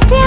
with.